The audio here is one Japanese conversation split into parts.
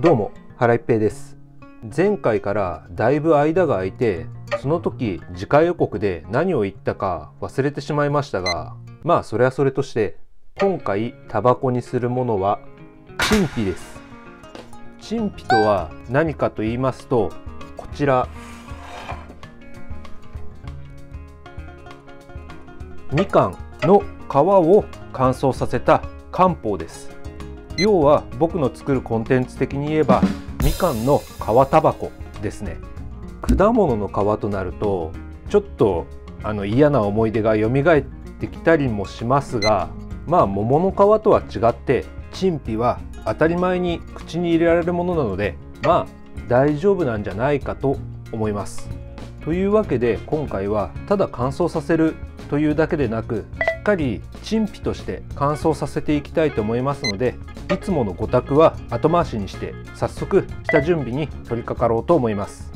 どうも原一平です。前回からだいぶ間が空いてその時次回予告で何を言ったか忘れてしまいましたがまあそれはそれとして今回タバコにするものは陳皮です。陳皮とは何かと言いますとこちら。みかんの皮を乾燥させた漢方です。要は僕の作るコンテンツ的に言えばみかんの皮タバコですね。果物の皮となるとちょっとあの嫌な思い出が蘇ってきたりもしますがまあ桃の皮とは違って陳皮は当たり前に口に入れられるものなのでまあ大丈夫なんじゃないかと思います。というわけで今回はただ乾燥させるというだけでなくしっかり陳皮として乾燥させていきたいと思いますのでいつものご託は後回しにして早速下準備に取り掛かろうと思います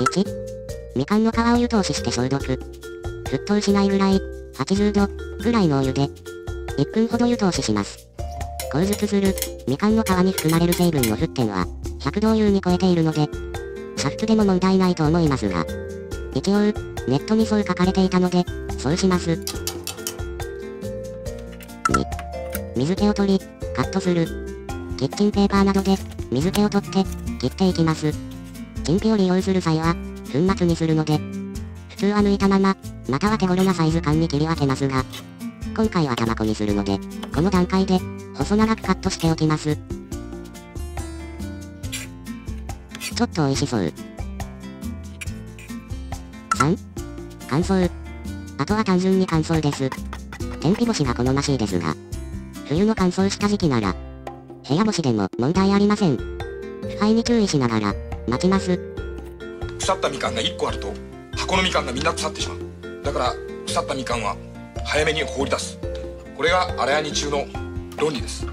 1、みかんの皮を湯通しして消毒。沸騰しないぐらい、80度ぐらいのお湯で、1分ほど湯通しします。口述する、みかんの皮に含まれる成分の沸点は、100度湯に超えているので、煮沸でも問題ないと思いますが、一応、ネットにそう書かれていたので、そうします。2、水気を取り、カットする。キッチンペーパーなどで、水気を取って、切っていきます。陳皮を利用する際は、粉末にするので、普通は抜いたまま、または手頃なサイズ感に切り分けますが、今回はタバコにするので、この段階で、細長くカットしておきます。ちょっと美味しそう。3、乾燥。あとは単純に乾燥です。天日干しが好ましいですが、冬の乾燥した時期なら、部屋干しでも問題ありません。腐敗に注意しながら、待ちます腐ったみかんが1個あると箱のみかんがみんな腐ってしまうだから腐ったみかんは早めに放り出すこれが荒谷中の論理です。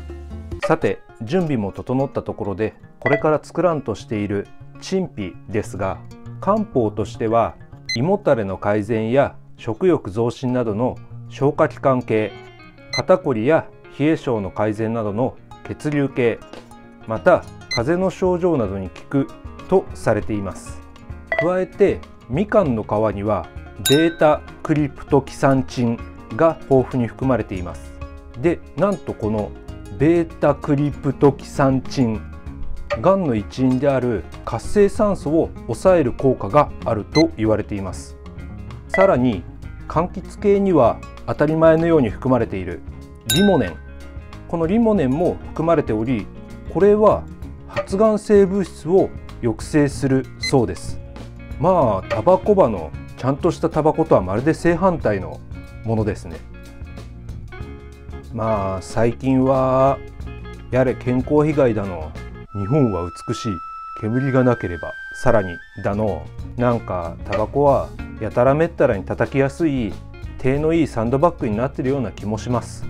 さて準備も整ったところでこれから作らんとしている陳皮ですが漢方としては胃もたれの改善や食欲増進などの消化器官系肩こりや冷え性の改善などの血流系また風邪の症状などに効くとされています。加えてみかんの皮にはベータクリプトキサンチンが豊富に含まれています。でなんとこのベータクリプトキサンチンがんの一因である活性酸素を抑える効果があると言われています。さらに柑橘系には当たり前のように含まれているリモネン。このリモネンも含まれておりこれは発がん性物質を抑制するそうです。まあタバコ葉のちゃんとしたタバコとはまるで正反対のものですね。まあ最近はやれ健康被害だの。日本は美しい煙がなければさらにだの。なんかタバコはやたらめったらに叩きやすい手のいいサンドバッグになってるような気もします。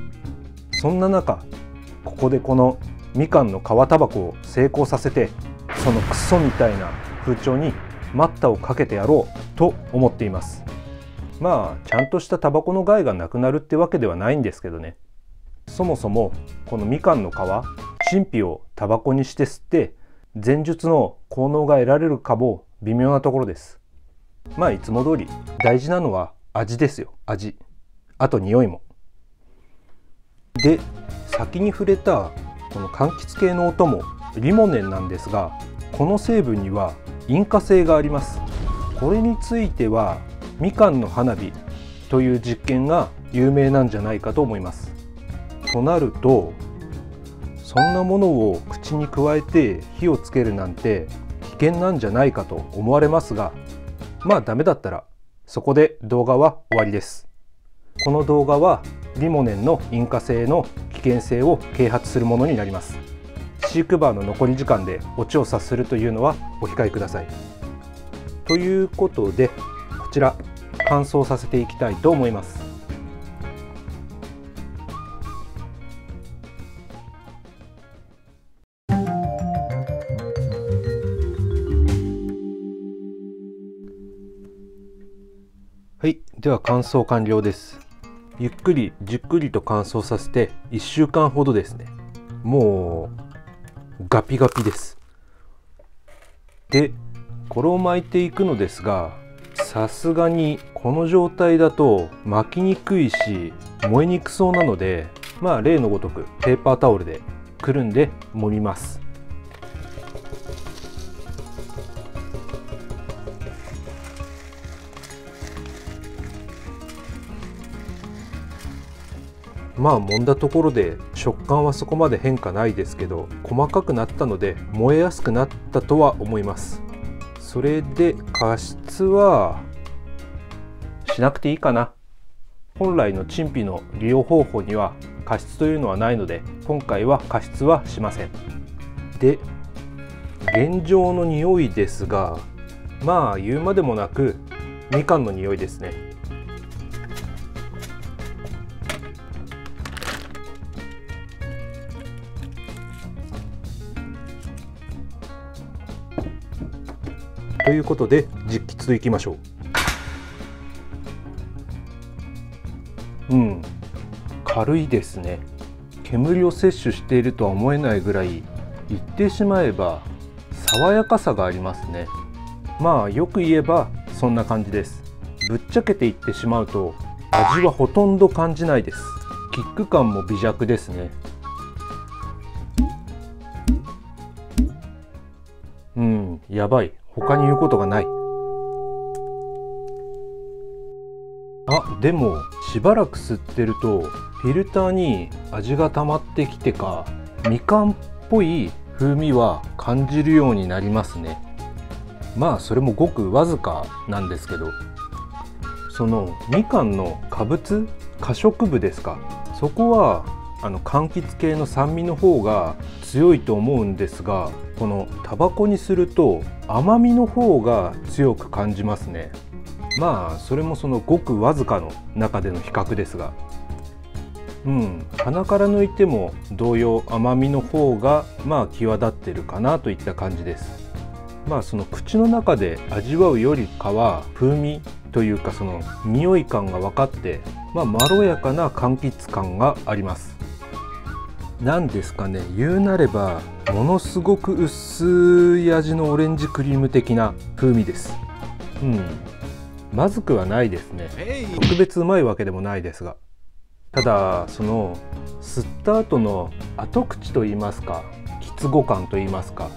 そんな中ここでこのみかんの皮タバコを成功させてそのクソみたいな風潮に待ったをかけてやろうと思っています。まあちゃんとしたタバコの害がなくなるってわけではないんですけどね。そもそもこのみかんの皮陳皮をタバコにして吸って前述の効能が得られるかも微妙なところです。まあいつも通り大事なのは味ですよ。味。あと匂いも。で先に触れたこの柑橘系のお供リモネンなんですがこの成分には引火性があります。これについてはみかんの花火という実験が有名なんじゃないかと思います。となるとそんなものを口に加えて火をつけるなんて危険なんじゃないかと思われますがまあダメだったらそこで動画は終わりです。この動画はリモネンの引火性の危険性を啓発するものになります。飼育バーの残り時間でオチを察するというのはお控えください。ということでこちら乾燥させていきたいと思います。はいでは乾燥完了です。ゆっくりじっくりと乾燥させて1週間ほどですね。もうガピガピです。でこれを巻いていくのですがさすがにこの状態だと巻きにくいし燃えにくそうなのでまあ例のごとくペーパータオルでくるんで揉みます。まあ揉んだところで食感はそこまで変化ないですけど細かくなったので燃えやすくなったとは思います。それで加湿はしなくていいかな。本来の陳皮の利用方法には加湿というのはないので今回は加湿はしません。で現状の匂いですがまあ言うまでもなくみかんの匂いですね。ということで実機といきましょう。うん。軽いですね。煙を摂取しているとは思えないぐらい言ってしまえば爽やかさがありますね。まあよく言えばそんな感じです。ぶっちゃけて言ってしまうと味はほとんど感じないです。キック感も微弱ですね。うんやばい。他に言うことがない。あでもしばらく吸ってるとフィルターに味が溜まってきてかみかんっぽい風味は感じるようになりますね。まあそれもごくわずかなんですけど。そのみかんの果物？果食部ですか？そこはあの柑橘系の酸味の方が強いと思うんですがこのタバコにすると甘みの方が強く感じますね。まあそれもそのごくわずかの中での比較ですが。うん鼻から抜いても同様甘みの方がまあ際立ってるかなといった感じです。まあその口の中で味わうよりかは風味というかその匂い感が分かって、まあ、まろやかな柑橘感があります。何ですかね言うなればものすごく薄い味のオレンジクリーム的な風味です。うん。まずくはないですね。特別うまいわけでもないですが。ただその吸った後の後口といいますかきつご感といいますか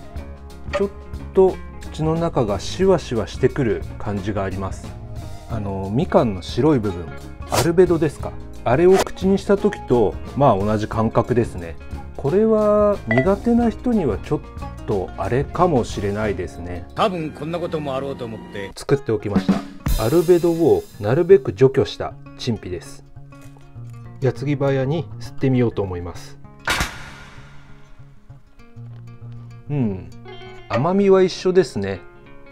ちょっと口の中がシワシワしてくる感じがあります。あのみかんの白い部分アルベドですか？あれを口にした時とまあ同じ感覚ですね。これは苦手な人にはちょっとあれかもしれないですね。多分こんなこともあろうと思って。作っておきました。アルベドをなるべく除去した陳皮です。矢継ぎ早に吸ってみようと思います。うん。甘みは一緒ですね。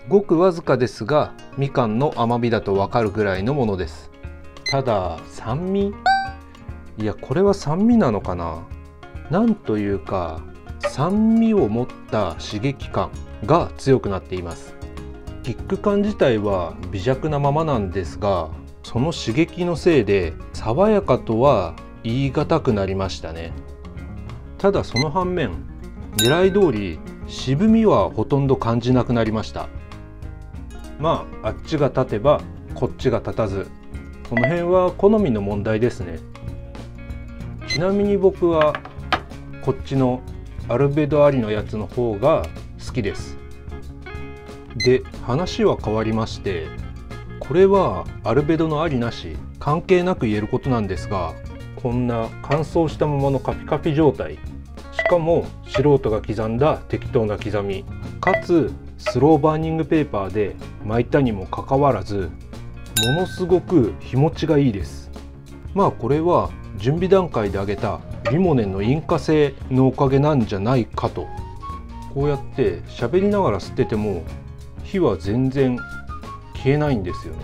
ごくわずかですがみかんの甘みだとわかるぐらいのものですただ酸味？いやこれは酸味なのかな？なんというか酸味を持った刺激感が強くなっています。キック感自体は微弱なままなんですがその刺激のせいで爽やかとは言い難くなりましたね。ただその反面狙い通り渋みはほとんど感じなくなりました。まああっちが立てばこっちが立たず。この辺は好みの問題ですね。ちなみに僕はこっちのアルベドありのやつの方が好きです。で話は変わりましてこれはアルベドのありなし関係なく言えることなんですがこんな乾燥したままのカピカピ状態。しかも素人が刻んだ適当な刻み。かつスローバーニングペーパーで巻いたにもかかわらずものすごく日持ちがいいです。まあこれは準備段階で揚げたリモネンの引火性のおかげなんじゃないかと。こうやって喋りながら吸ってても火は全然消えないんですよね。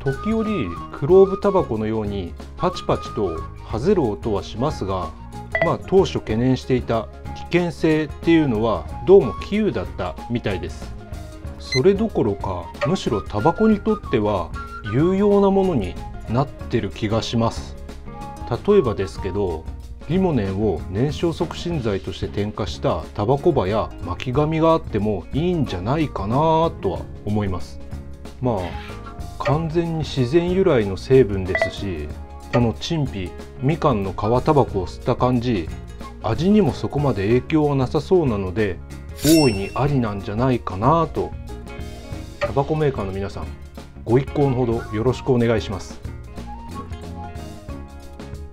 時折クローブタバコのようにパチパチとはぜる音はしますがまあ当初懸念していた危険性っていうのはどうも杞憂だったみたいです。それどころかむしろタバコにとっては有用なものになってる気がします。例えばですけどリモネンを燃焼促進剤として添加したタバコ葉や巻き紙があってもいいんじゃないかなとは思います。まあ完全に自然由来の成分ですしこの陳皮みかんの皮タバコを吸った感じ味にもそこまで影響はなさそうなので大いにありなんじゃないかなとタバコメーカーの皆さんご一行のほどよろしくお願いします。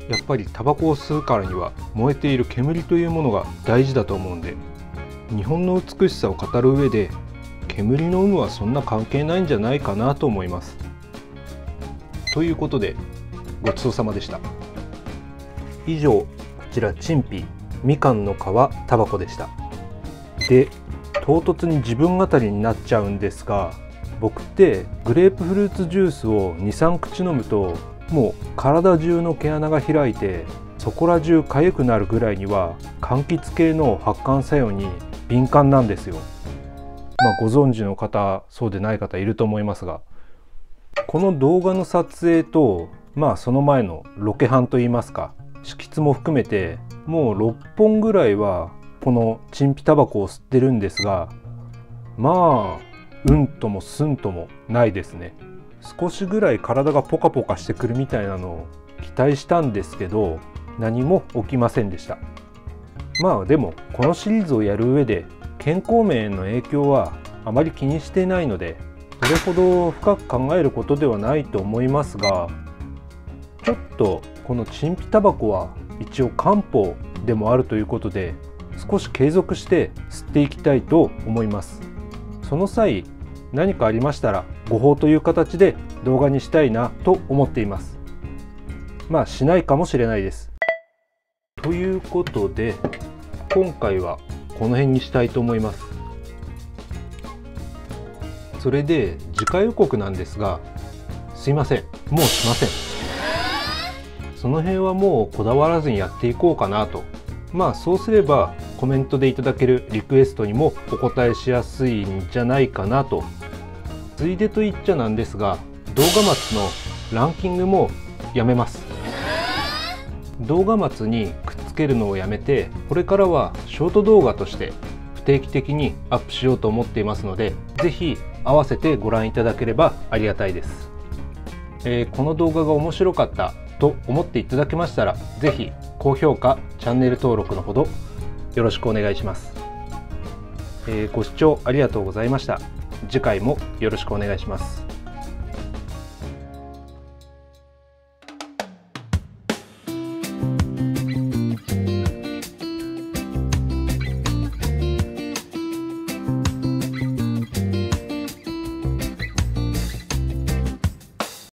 やっぱりタバコを吸うからには燃えている煙というものが大事だと思うんで日本の美しさを語る上で煙の有無はそんな関係ないんじゃないかなと思います。ということでごちそうさまでした。以上こちら陳皮みかんの皮タバコでした。で唐突に自分語りになっちゃうんですが僕ってグレープフルーツジュースを23口飲むともう体中の毛穴が開いてそこら中痒くなるぐらいには柑橘系の発汗作用に敏感なんですよ。まあご存知の方そうでない方いると思いますがこの動画の撮影とまあその前のロケハンといいますか敷地も含めてもう6本ぐらいはこのチンピタバコを吸ってるんですがまあうんともすんともないですね。少しぐらい体がポカポカしてくるみたいなのを期待したんですけど何も起きませんでしたまあでもこのシリーズをやる上で健康面への影響はあまり気にしてないのでそれほど深く考えることではないと思いますがちょっとこのチンピタバコは一応漢方でもあるということで少し継続して吸っていきたいと思いますその際何かありましたらご報という形で動画にしたいなと思っています。まあしないかもしれないです。ということで今回はこの辺にしたいと思います。それで次回予告なんですがすいません。もうしません。その辺はもうこだわらずにやっていこうかなと。まあそうすればコメントでいただけるリクエストにもお答えしやすいんじゃないかなとついでと言っちゃなんですが動画末のランキングもやめます。動画末にくっつけるのをやめてこれからはショート動画として不定期的にアップしようと思っていますので是非合わせてご覧いただければありがたいです、えー、この動画が面白かったと思っていただけましたら是非高評価チャンネル登録のほどよろしくお願いします、えー、ご視聴ありがとうございました。次回もよろしくお願いします。